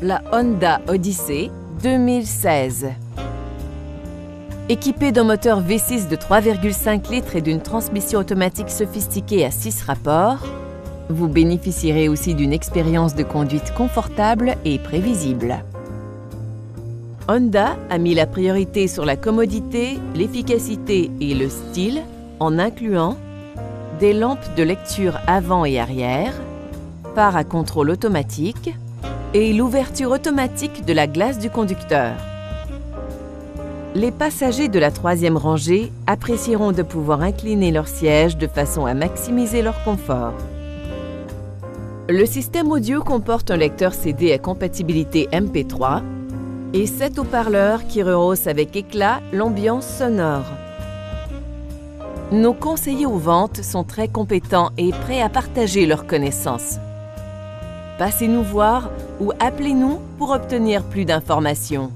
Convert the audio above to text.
la Honda Odyssey 2016. Équipée d'un moteur V6 de 3,5 litres et d'une transmission automatique sophistiquée à 6 rapports, vous bénéficierez aussi d'une expérience de conduite confortable et prévisible. Honda a mis la priorité sur la commodité, l'efficacité et le style en incluant des lampes de lecture avant et arrière, phare à contrôle automatique et l'ouverture automatique de la glace du conducteur. Les passagers de la troisième rangée apprécieront de pouvoir incliner leur siège de façon à maximiser leur confort. Le système audio comporte un lecteur CD à compatibilité MP3 et sept haut-parleurs qui rehaussent avec éclat l'ambiance sonore. Nos conseillers aux ventes sont très compétents et prêts à partager leurs connaissances. Passez nous voir ou appelez-nous pour obtenir plus d'informations.